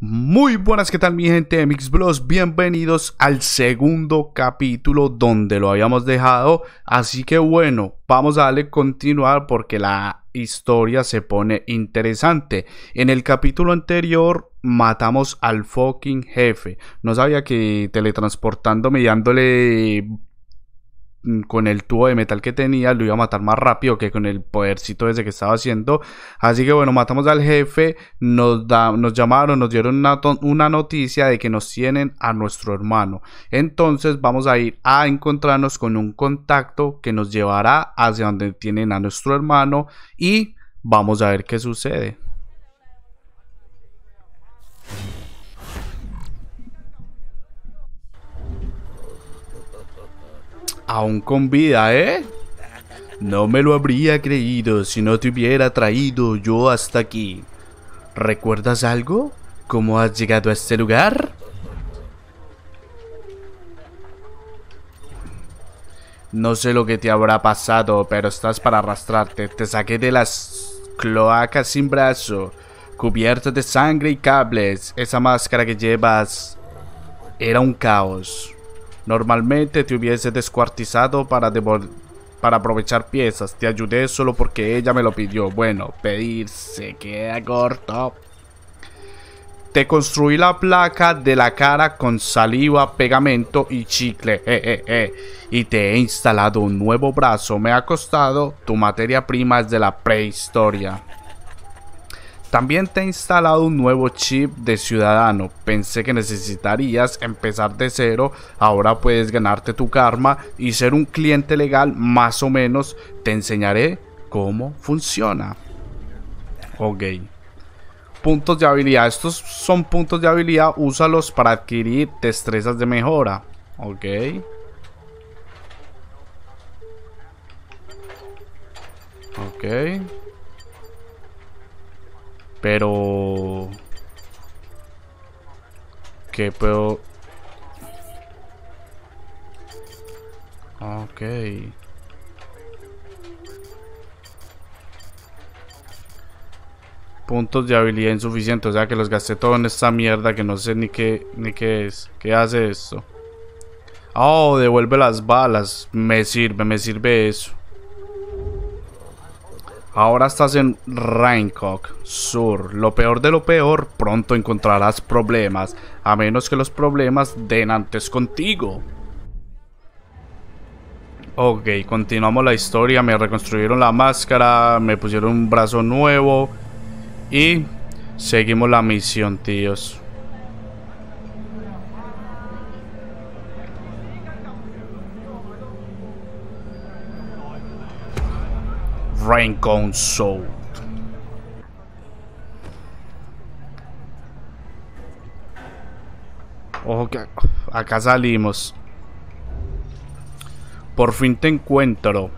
Muy buenas, ¿qué tal mi gente de Mixbloss? Bienvenidos al segundo capítulo donde lo habíamos dejado. Así que bueno, vamos a darle continuar porque la historia se pone interesante. En el capítulo anterior matamos al fucking jefe. No sabía que teletransportándome y dándole con el tubo de metal que tenía lo iba a matar más rápido que con el podercito ese que estaba haciendo. Así que bueno, matamos al jefe, nos, da, nos llamaron, nos dieron una, una noticia de que nos tienen a nuestro hermano. Entonces vamos a ir a encontrarnos con un contacto que nos llevará hacia donde tienen a nuestro hermano y vamos a ver qué sucede. Aún con vida, ¿eh? No me lo habría creído si no te hubiera traído yo hasta aquí. ¿Recuerdas algo? ¿Cómo has llegado a este lugar? No sé lo que te habrá pasado, pero estás para arrastrarte. Te saqué de las cloacas sin brazo, cubierto de sangre y cables. Esa máscara que llevas era un caos. Normalmente te hubiese descuartizado para, para aprovechar piezas. Te ayudé solo porque ella me lo pidió. Bueno, pedir se queda corto. Te construí la placa de la cara con saliva, pegamento y chicle. Y te he instalado un nuevo brazo. Me ha costado. Tu materia prima es de la prehistoria. También te he instalado un nuevo chip de ciudadano. Pensé que necesitarías empezar de cero. Ahora puedes ganarte tu karma y ser un cliente legal más o menos. Te enseñaré cómo funciona. Ok. Puntos de habilidad. Estos son puntos de habilidad. Úsalos para adquirir destrezas de mejora. Ok. Ok. Pero... ¿Qué puedo...? Ok. Puntos de habilidad insuficientes, o sea que los gasté todo en esta mierda que no sé ni qué, ni qué es. ¿Qué hace esto? Oh, devuelve las balas. Me sirve, me sirve eso. Ahora estás en Rainkok Sur. Lo peor de lo peor, pronto encontrarás problemas, a menos que los problemas den antes contigo. Ok, continuamos la historia. Me reconstruyeron la máscara, me pusieron un brazo nuevo y seguimos la misión, tíos. Raincon Soul. Ojo que acá salimos. Por fin te encuentro.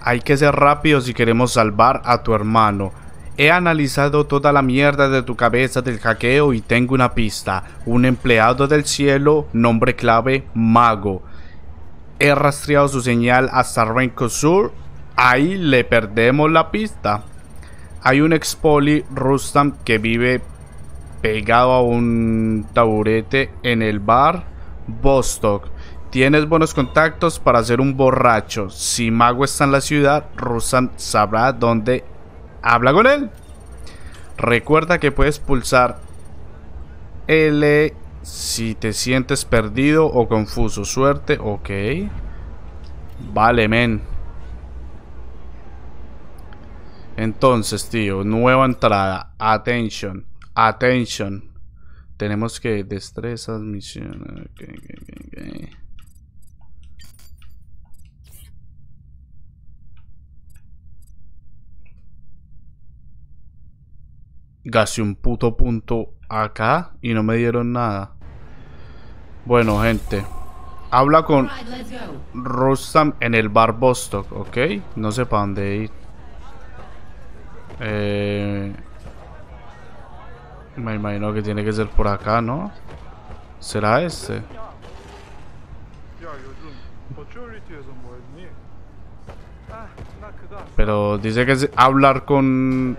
Hay que ser rápido si queremos salvar a tu hermano. He analizado toda la mierda de tu cabeza del hackeo y tengo una pista. Un empleado del cielo, nombre clave, mago. He rastreado su señal hasta Renko Sur ahí le perdemos la pista. Hay un expoli Rustam que vive pegado a un taburete en el bar Bostock. Tienes buenos contactos para ser un borracho. Si Mago está en la ciudad, Rustam sabrá dónde habla con él. Recuerda que puedes pulsar L si te sientes perdido o confuso. Suerte, ok. Vale, men. Entonces, tío, nueva entrada. Attention. Attention. Tenemos que destrezas, misiones. Okay, okay, Gasté un puto punto acá y no me dieron nada. Bueno, gente. Habla con Rustam en el bar Bostock, ¿ok? No sé para dónde ir. Eh, me imagino que tiene que ser por acá, ¿no? ¿Será este? Pero dice que es hablar con...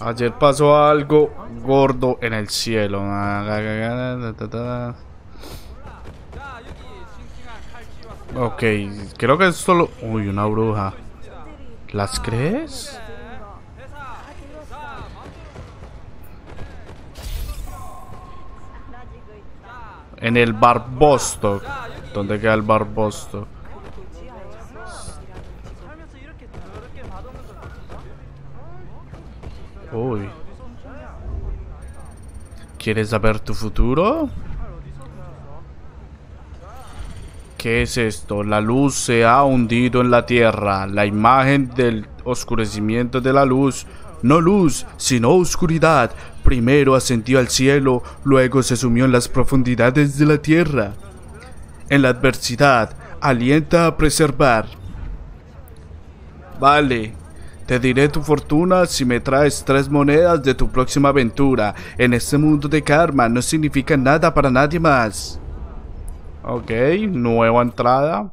Ayer pasó algo gordo en el cielo. Ok, creo que es solo... Uy, una bruja. ¿Las crees? En el Barbosto. ¿Dónde queda el Barbosto? Uy. ¿Quieres saber tu futuro? ¿Qué es esto? La luz se ha hundido en la tierra. La imagen del oscurecimiento de la luz. No luz, sino oscuridad. Primero ascendió al cielo, luego se sumió en las profundidades de la tierra. En la adversidad, alienta a preservar. Vale, te diré tu fortuna si me traes tres monedas de tu próxima aventura. En este mundo de karma no significa nada para nadie más. Ok, nueva entrada.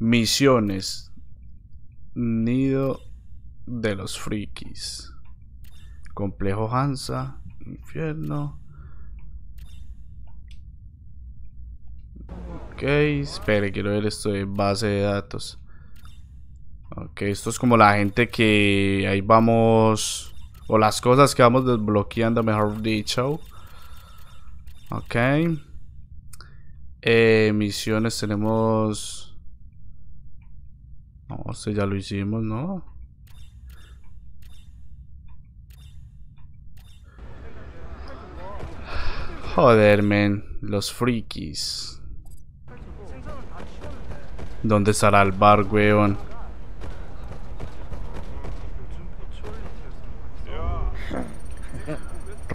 Misiones. Nido de los frikis. Complejo Hansa. Infierno. Ok, espere, quiero ver esto de base de datos. Ok, esto es como la gente que ahí vamos... O las cosas que vamos desbloqueando, mejor dicho. Ok. Eh, misiones tenemos... No, este ya lo hicimos, ¿no? Joder, men. Los frikis. ¿Dónde estará el bar, weón?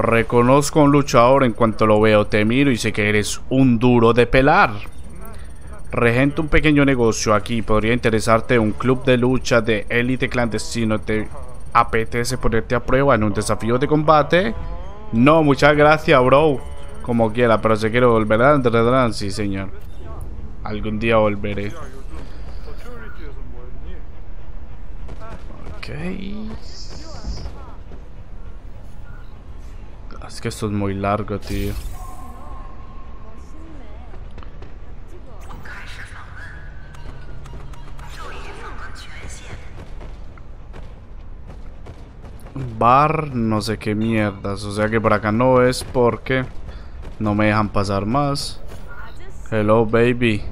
Reconozco a un luchador en cuanto lo veo, te miro y sé que eres un duro de pelar. Regento un pequeño negocio aquí, podría interesarte un club de lucha de élite clandestino. ¿Te apetece ponerte a prueba en un desafío de combate? No, muchas gracias, bro. Como quiera, pero si quiero volver a sí, señor. Algún día volveré. Ok. Es que esto es muy largo, tío. Bar, no sé qué mierdas. O sea que por acá no es porque no me dejan pasar más. Hello, baby.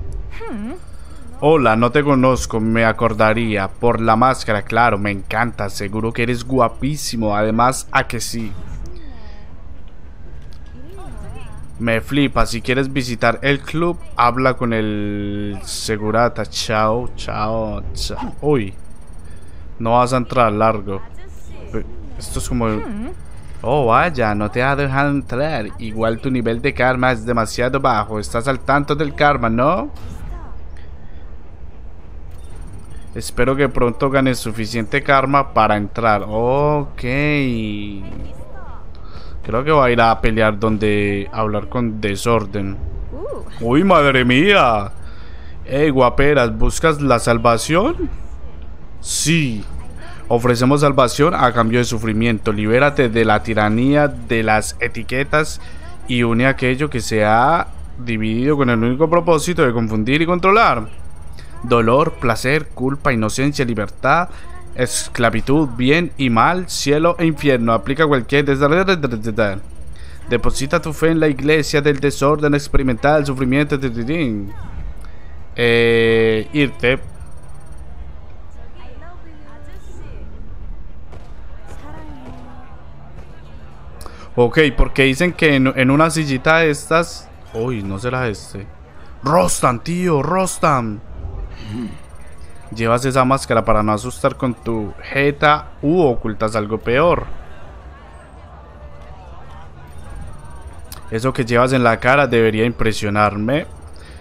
Hola, no te conozco, me acordaría. Por la máscara, claro, me encanta. Seguro que eres guapísimo. Además, a que sí. Me flipa. Si quieres visitar el club, habla con el segurata. Chao, chao, chao. Uy. No vas a entrar largo. Esto es como... Oh, vaya, no te ha dejado entrar. Igual tu nivel de karma es demasiado bajo. Estás al tanto del karma, ¿no? Espero que pronto ganes suficiente karma para entrar. Ok. Creo que va a ir a pelear donde hablar con desorden. Uh. Uy, madre mía. Ey, guaperas, ¿buscas la salvación? Sí. Ofrecemos salvación a cambio de sufrimiento. Libérate de la tiranía de las etiquetas y une aquello que se ha dividido con el único propósito de confundir y controlar. Dolor, placer, culpa, inocencia, libertad, Esclavitud, bien y mal, cielo e infierno. Aplica cualquier... Deposita tu fe en la iglesia del desorden experimental, sufrimiento... Eh, irte. Ok, porque dicen que en, una sillita de estas... Uy, no será este. Rostam, tío, Rostam. Llevas esa máscara para no asustar con tu jeta u ocultas algo peor. Eso que llevas en la cara debería impresionarme.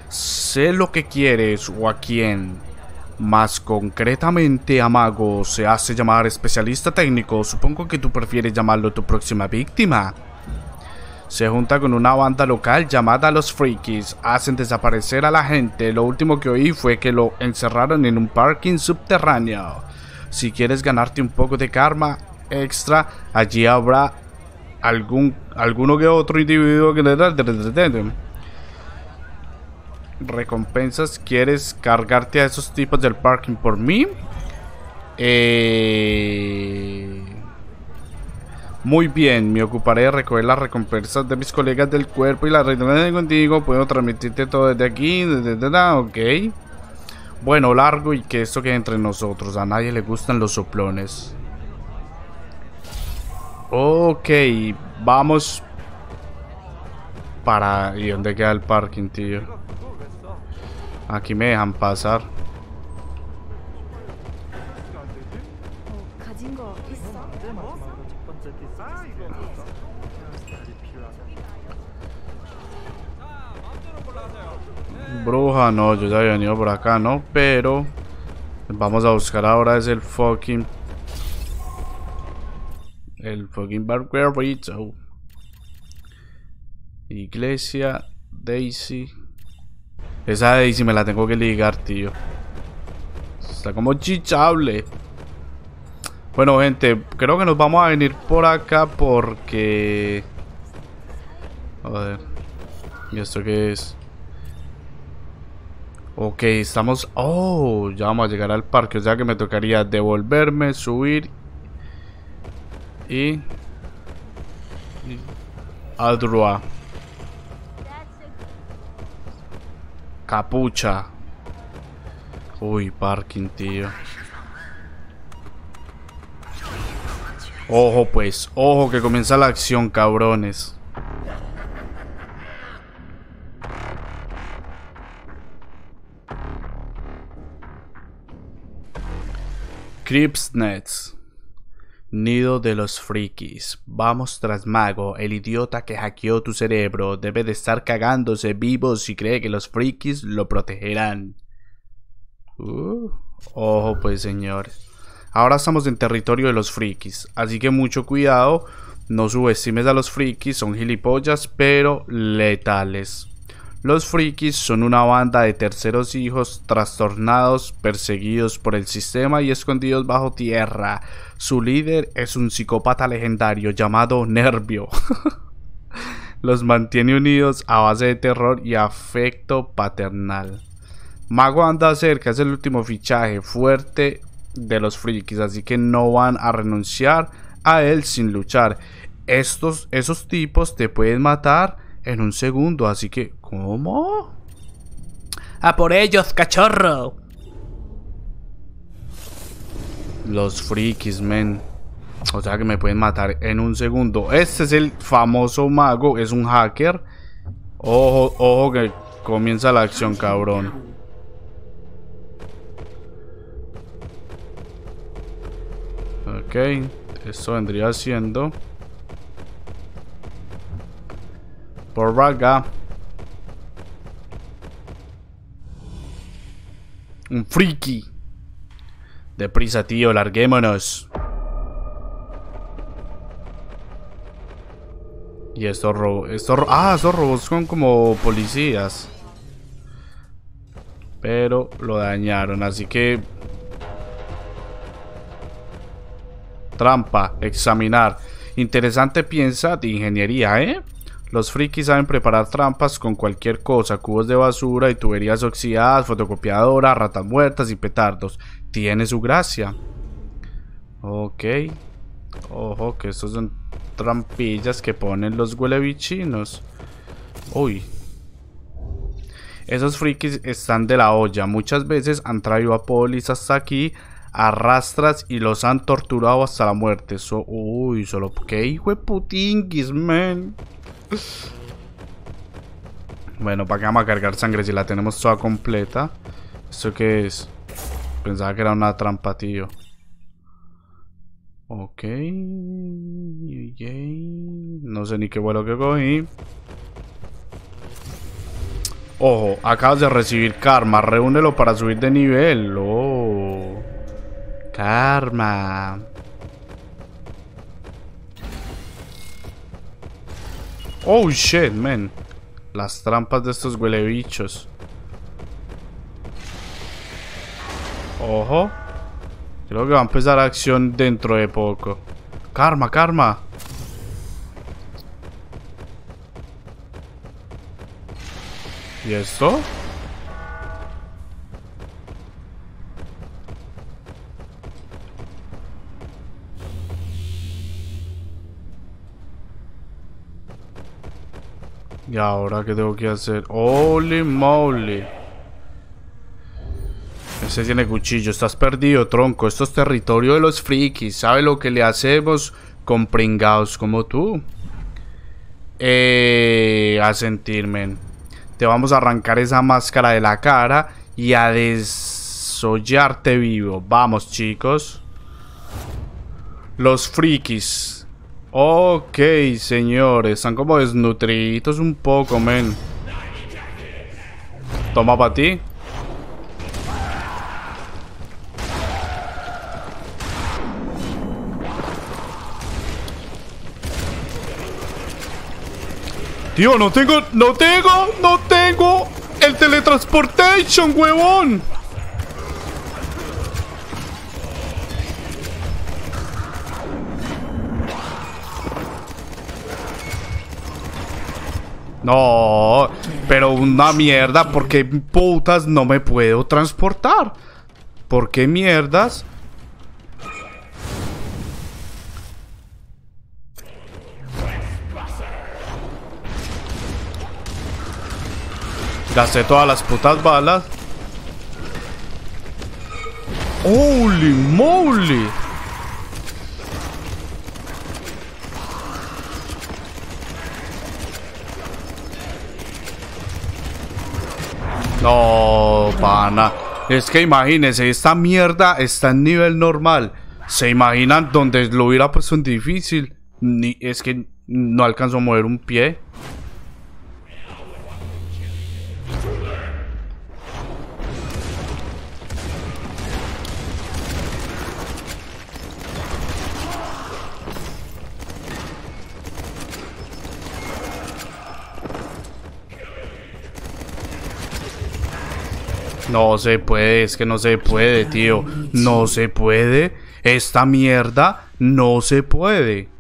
Sé lo que quieres o a quién. Más concretamente, Amago se hace llamar especialista técnico. Supongo que tú prefieres llamarlo tu próxima víctima. Se junta con una banda local llamada Los Freakies. Hacen desaparecer a la gente. Lo último que oí fue que lo encerraron en un parking subterráneo. Si quieres ganarte un poco de karma extra, allí habrá algún alguno que otro individuo que recompensas quieres cargarte a esos tipos del parking por mí eh... muy bien me ocuparé de recoger las recompensas de mis colegas del cuerpo y la de contigo puedo transmitirte todo desde aquí ok bueno largo y que esto quede entre nosotros a nadie le gustan los soplones Ok, vamos para... ¿Y dónde queda el parking, tío? Aquí me dejan pasar. Bruja, no, yo ya había venido por acá, ¿no? Pero... Vamos a buscar ahora es el fucking el fucking barquerito. Iglesia Daisy. Esa Daisy me la tengo que ligar, tío. Está como chichable. Bueno, gente, creo que nos vamos a venir por acá porque... Joder. ¿Y esto qué es? Ok, estamos... Oh, ya vamos a llegar al parque. O sea que me tocaría devolverme, subir y... Adrua. Capucha. Uy, parking, tío. Ojo, pues. Ojo que comienza la acción, cabrones. Nets Nido de los frikis. Vamos tras Mago, el idiota que hackeó tu cerebro. Debe de estar cagándose vivo si cree que los frikis lo protegerán. Uh, ojo pues señores. Ahora estamos en territorio de los frikis, así que mucho cuidado. No subestimes a los frikis, son gilipollas pero letales. Los frikis son una banda de terceros hijos trastornados, perseguidos por el sistema y escondidos bajo tierra. Su líder es un psicópata legendario llamado Nervio. Los mantiene unidos a base de terror y afecto paternal. Mago anda cerca, es el último fichaje fuerte de los frikis, así que no van a renunciar a él sin luchar. Estos, esos tipos te pueden matar en un segundo, así que ¿cómo? A por ellos, cachorro. Los frikis, men. O sea que me pueden matar en un segundo. Este es el famoso mago. Es un hacker. Ojo, ojo que comienza la acción, cabrón. Ok. Esto vendría siendo... Por acá. Un friki. Deprisa, tío, larguémonos. Y estos robos... Ah, estos robos son como policías. Pero lo dañaron, así que... Trampa, examinar. Interesante piensa de ingeniería, ¿eh? Los frikis saben preparar trampas con cualquier cosa, cubos de basura y tuberías oxidadas, fotocopiadoras, ratas muertas y petardos. Tiene su gracia. Ok. Ojo, que estos son trampillas que ponen los huelebichinos. Uy. Esos frikis están de la olla. Muchas veces han traído a polis hasta aquí, arrastras y los han torturado hasta la muerte. uy, solo que hijo de putinguis, man. Bueno, ¿para qué vamos a cargar sangre si la tenemos toda completa? ¿Esto qué es? Pensaba que era una trampa, tío. Ok. No sé ni qué vuelo que cogí. Ojo, acabas de recibir karma. Reúnelo para subir de nivel. Oh. Karma. Oh shit, man. Las trampas de estos huelebichos. Ojo. Creo que va a empezar acción dentro de poco. Karma, karma. ¿Y esto? ¿Y ahora qué tengo que hacer? ¡Holy moly! Ese tiene cuchillo. Estás perdido, tronco. Esto es territorio de los frikis. ¿Sabe lo que le hacemos con pringados como tú? Eh, a sentirme. Te vamos a arrancar esa máscara de la cara y a desollarte vivo. Vamos, chicos. Los frikis. Ok, señores. Están como desnutridos un poco, men. Toma para ti. Tío, no tengo, no tengo, no tengo el teletransportation, huevón. No, pero una mierda, ¿por qué putas no me puedo transportar? ¿Por qué mierdas? Gasté todas las putas balas. ¡Holy moly! No, pana. Es que imagínense, esta mierda está en nivel normal. ¿Se imaginan donde lo hubiera puesto en difícil? Ni, es que no alcanzo a mover un pie. No se puede, es que no se puede, tío. No se puede. Esta mierda no se puede.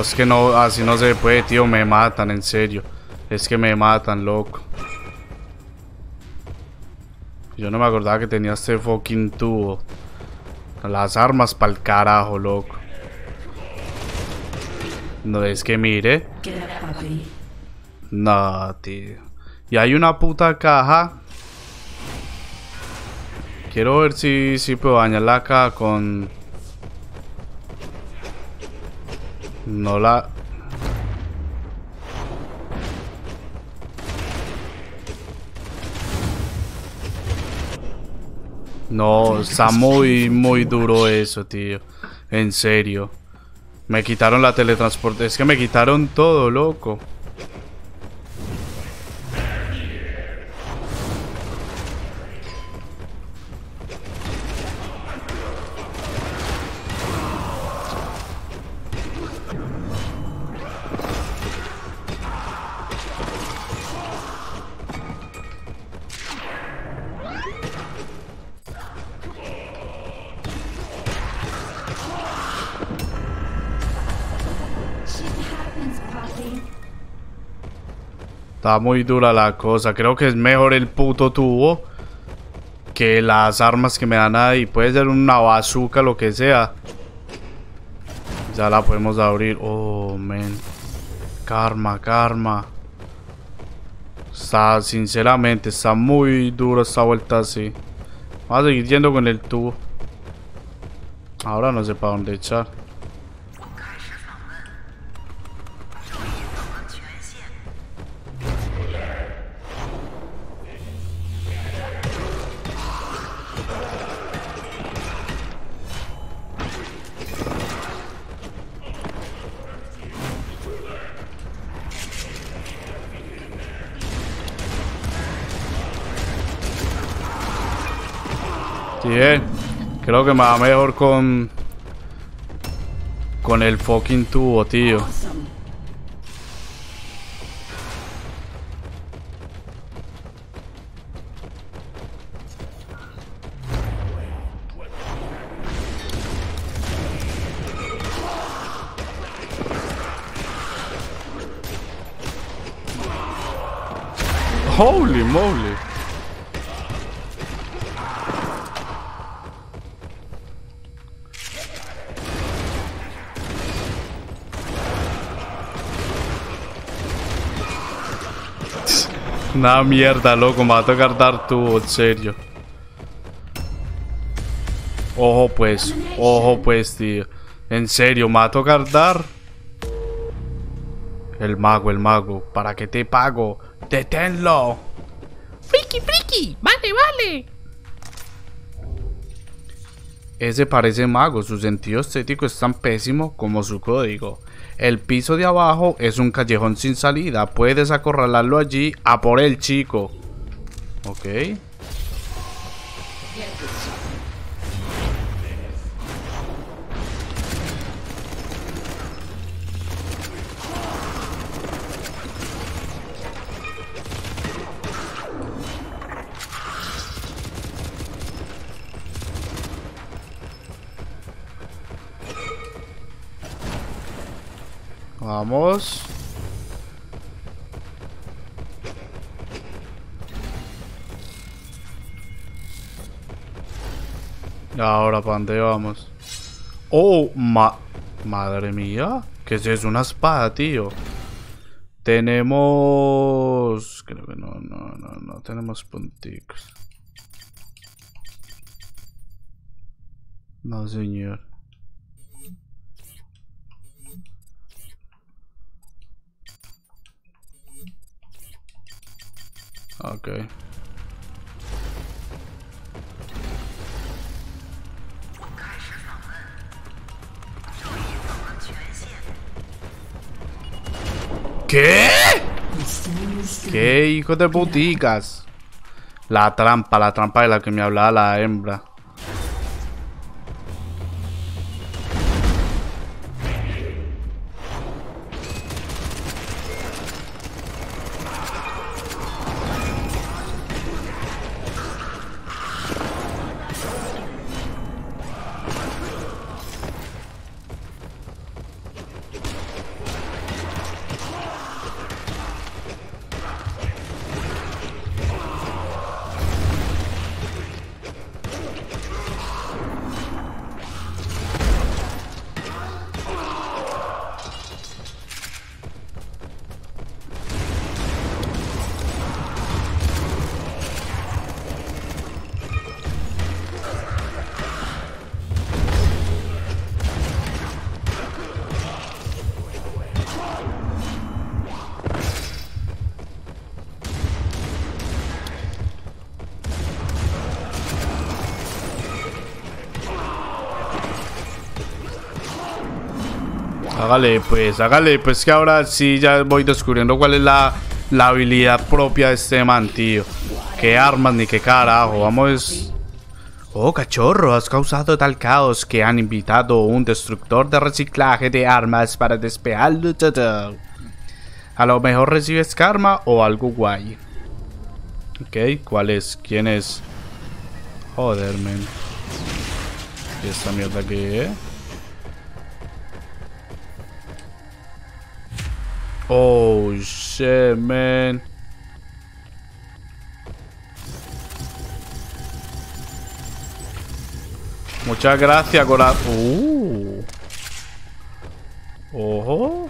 Es que no, así no se puede, tío. Me matan, en serio. Es que me matan, loco. Yo no me acordaba que tenía este fucking tubo. Las armas pa'l carajo, loco. No, es que mire. No, tío. Y hay una puta caja. Quiero ver si, si puedo bañarla acá con... No la... No, está muy, muy duro eso, tío. En serio. Me quitaron la teletransporte. Es que me quitaron todo, loco. Está muy dura la cosa. Creo que es mejor el puto tubo que las armas que me dan ahí. Puede ser una bazooka, lo que sea. Ya la podemos abrir. Oh, man. Karma, karma. Está, sinceramente, está muy duro esta vuelta así. Vamos a seguir yendo con el tubo. Ahora no sé para dónde echar. Creo que me va mejor con... Con el fucking tubo, tío. Holy moly. Una mierda, loco. Me va a tocar dar tubo, en serio. Ojo, pues. Ojo, pues, tío. En serio, me va a tocar dar. El mago, el mago. ¿Para qué te pago? ¡Deténlo! ¡Friki, friki! ¡Vale, vale! Ese parece mago, su sentido estético es tan pésimo como su código. El piso de abajo es un callejón sin salida, puedes acorralarlo allí a por el chico. Ok. Ahora, ¿para vamos? ¡Oh! Ma ¡Madre mía! ¿Qué es? Una espada, tío. Tenemos... Creo que no, no, no, no tenemos punticos. No, señor. Ok. ¿Qué? ¿Qué hijo de puticas? La trampa, la trampa de la que me hablaba la hembra. Hágale pues, hágale pues que ahora sí ya voy descubriendo cuál es la, la habilidad propia de este man, tío. Qué armas ni qué carajo, vamos... Oh, cachorro, has causado tal caos que han invitado un destructor de reciclaje de armas para despejarlo todo. A lo mejor recibes karma o algo guay. Ok, ¿cuál es? ¿Quién es? Joder, men. ¿Y esta mierda qué es? Oh, shit, man. Muchas gracias, corazón. Uh. Ojo.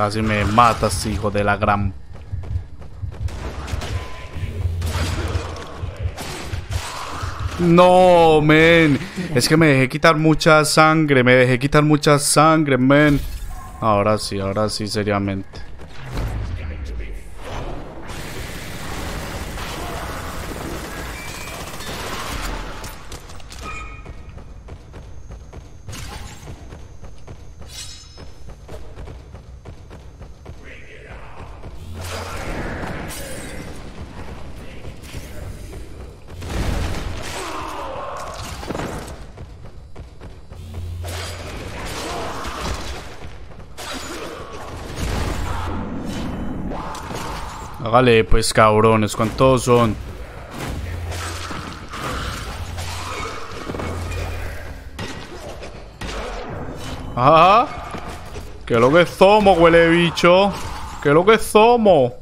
Casi me matas, hijo de la gran... No, men. Es que me dejé quitar mucha sangre. Me dejé quitar mucha sangre, men. Ahora sí, ahora sí, seriamente. Hágale pues cabrones, ¿cuántos son? Ajá. ¿Qué lo que somos, huele bicho? ¿Qué lo que somos?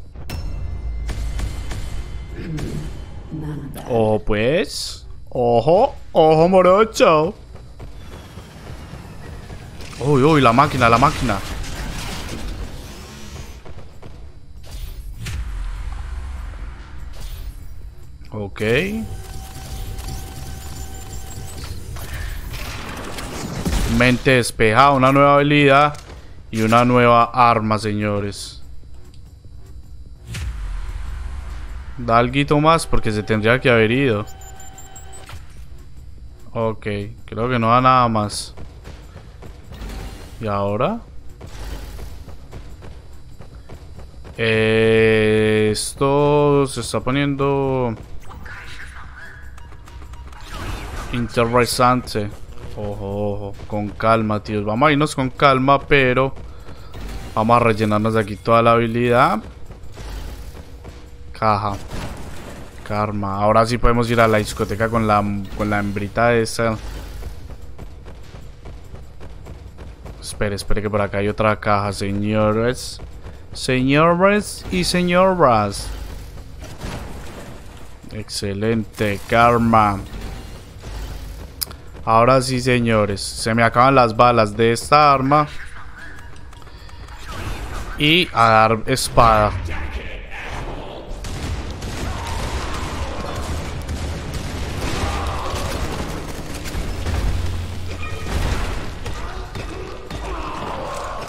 Oh, pues. Ojo, ojo morocho. Uy, uy, la máquina, la máquina. Ok. Mente despejada, una nueva habilidad y una nueva arma, señores. Da algo más porque se tendría que haber ido. Ok, creo que no da nada más. ¿Y ahora? Eh, esto se está poniendo interesante. Ojo, ojo, con calma, tíos. Vamos a irnos con calma, pero vamos a rellenarnos de aquí toda la habilidad. Caja. Karma. Ahora sí podemos ir a la discoteca con la, con la hembrita esa. Espere, espere que por acá hay otra caja, señores. Señores y señoras. Excelente, Karma. Ahora sí, señores. Se me acaban las balas de esta arma. Y a dar espada.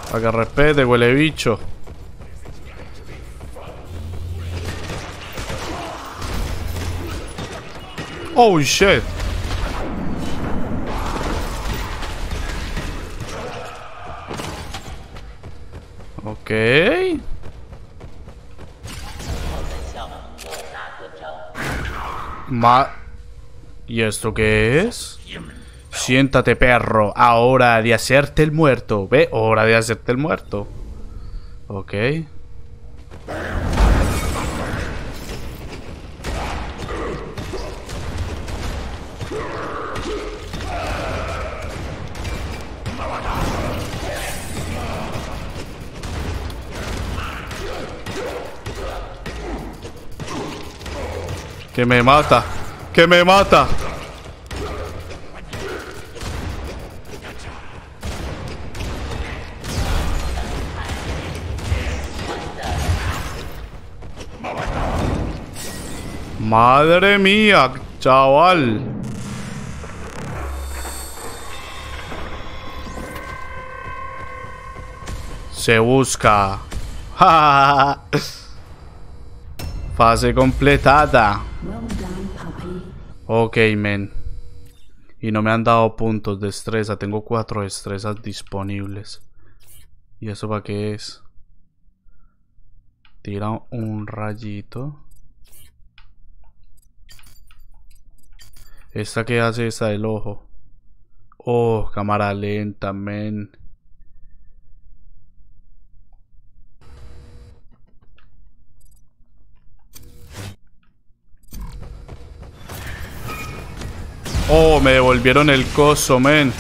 Para respete, huele bicho. Oh shit. Ok. Ma ¿Y esto qué es? Siéntate, perro. Ahora de hacerte el muerto. ¿Ve? Hora de hacerte el muerto. Ok. Que me mata. Que me mata. Madre mía, chaval. Se busca. Fase completada. Ok, men. Y no me han dado puntos de destreza. Tengo cuatro destrezas disponibles. ¿Y eso para qué es? Tira un rayito. ¿Esta que hace esa del ojo? Oh, cámara lenta, men. Oh, me devolvieron el coso, men.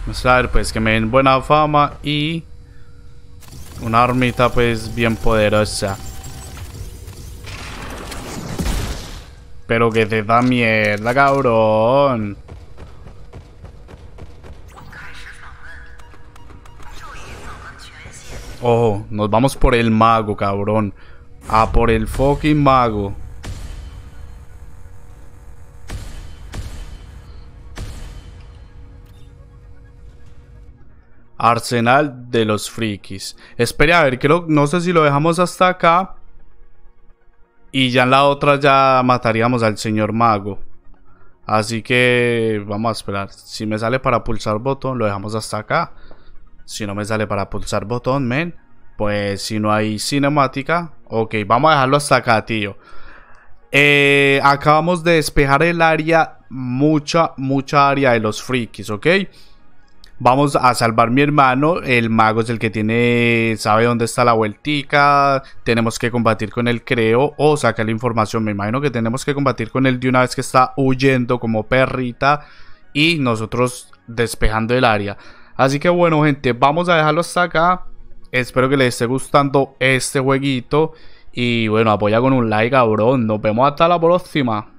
Vamos a ver, pues que me den buena fama y una armita pues bien poderosa. Pero que te da mierda, cabrón. Oh, nos vamos por el mago, cabrón. A por el fucking mago. Arsenal de los frikis. Espere, a ver, creo, no sé si lo dejamos hasta acá. Y ya en la otra ya mataríamos al señor mago. Así que vamos a esperar. Si me sale para pulsar botón, lo dejamos hasta acá. Si no me sale para pulsar botón, men. Pues si no hay cinemática. Ok, vamos a dejarlo hasta acá, tío. Eh, acabamos de despejar el área. Mucha, mucha área de los frikis, ¿ok? Vamos a salvar mi hermano. El mago es el que tiene. Sabe dónde está la vueltica. Tenemos que combatir con él, creo. O sacar la información. Me imagino que tenemos que combatir con él de una vez que está huyendo como perrita. Y nosotros despejando el área. Así que bueno, gente, vamos a dejarlo hasta acá. Espero que les esté gustando este jueguito. Y bueno, apoya con un like, cabrón. Nos vemos hasta la próxima.